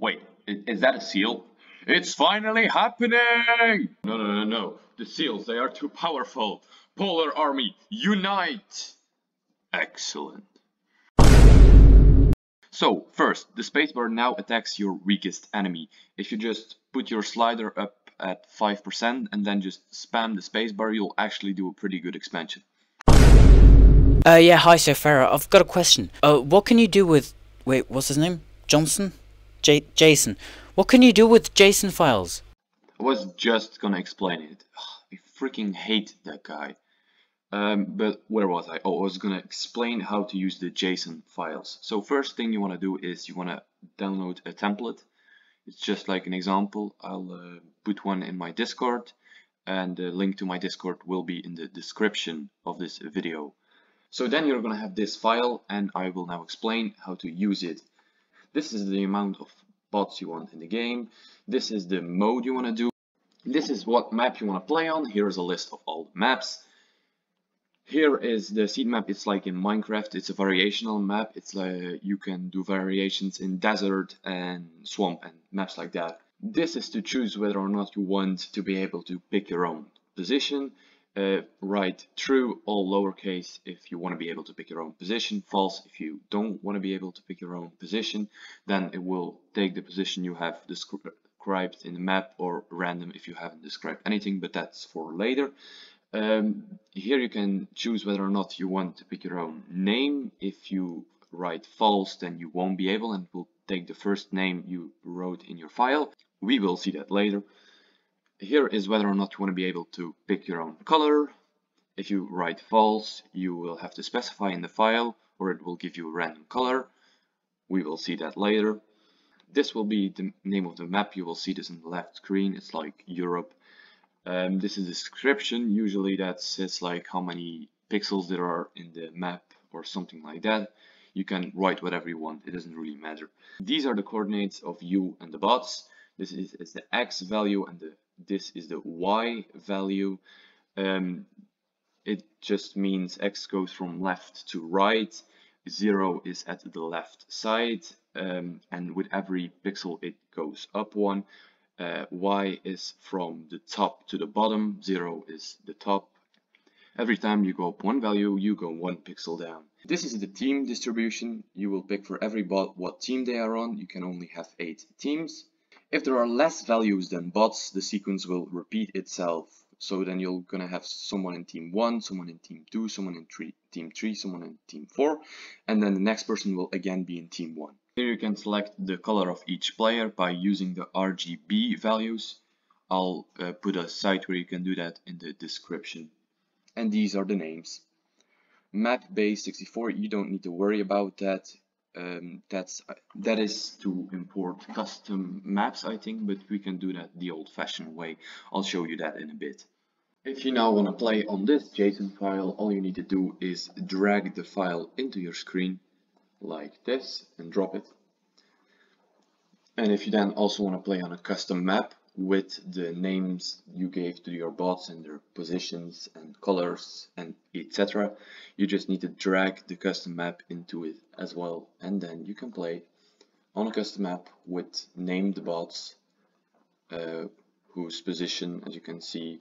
Wait, is that a seal? It's finally happening! No, no, no, no. The seals, they are too powerful. Polar Army, unite! Excellent. So, first, the spacebar now attacks your weakest enemy. If you just put your slider up at 5% and then just spam the spacebar, you'll actually do a pretty good expansion. Uh, yeah, hi, Sir Faro. I've got a question. Uh, what can you do with... Wait, what's his name? Johnson? J Jason. What can you do with JSON files? I was just gonna explain it. I freaking hate that guy. Um, but where was I? Oh, I was gonna explain how to use the JSON files. So first thing you wanna do is you wanna download a template. It's just like an example. I'll uh, put one in my Discord and the link to my Discord will be in the description of this video. So then you're gonna have this file and I will now explain how to use it. This is the amount of bots you want in the game. This is the mode you want to do. This is what map you want to play on. Here is a list of all the maps. Here is the seed map. It's like in Minecraft. It's a variational map. It's like you can do variations in desert and swamp and maps like that. This is to choose whether or not you want to be able to pick your own position uh, write true all lowercase if you want to be able to pick your own position. False if you don't want to be able to pick your own position. Then it will take the position you have described in the map or random if you haven't described anything but that's for later. Um, here you can choose whether or not you want to pick your own name. If you write false then you won't be able and will take the first name you wrote in your file. We will see that later here is whether or not you want to be able to pick your own color. If you write false, you will have to specify in the file or it will give you a random color. We will see that later. This will be the name of the map. You will see this in the left screen. It's like Europe. Um, this is description. Usually that says like how many pixels there are in the map or something like that. You can write whatever you want. It doesn't really matter. These are the coordinates of you and the bots. This is, is the x value and the this is the y value. Um, it just means x goes from left to right, 0 is at the left side, um, and with every pixel it goes up one. Uh, y is from the top to the bottom, 0 is the top. Every time you go up one value, you go one pixel down. This is the team distribution. You will pick for every bot what team they are on. You can only have 8 teams. If there are less values than bots, the sequence will repeat itself. So then you're gonna have someone in team 1, someone in team 2, someone in three, team 3, someone in team 4, and then the next person will again be in team 1. Here you can select the color of each player by using the RGB values. I'll uh, put a site where you can do that in the description. And these are the names. Map base 64, you don't need to worry about that um, that's that is to import custom maps I think but we can do that the old-fashioned way. I'll show you that in a bit. If you now want to play on this JSON file all you need to do is drag the file into your screen like this and drop it. And if you then also want to play on a custom map with the names you gave to your bots and their positions and colors and etc. You just need to drag the custom map into it as well and then you can play on a custom map with named bots uh, whose position as you can see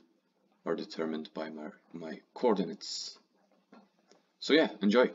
are determined by my, my coordinates. So yeah, enjoy!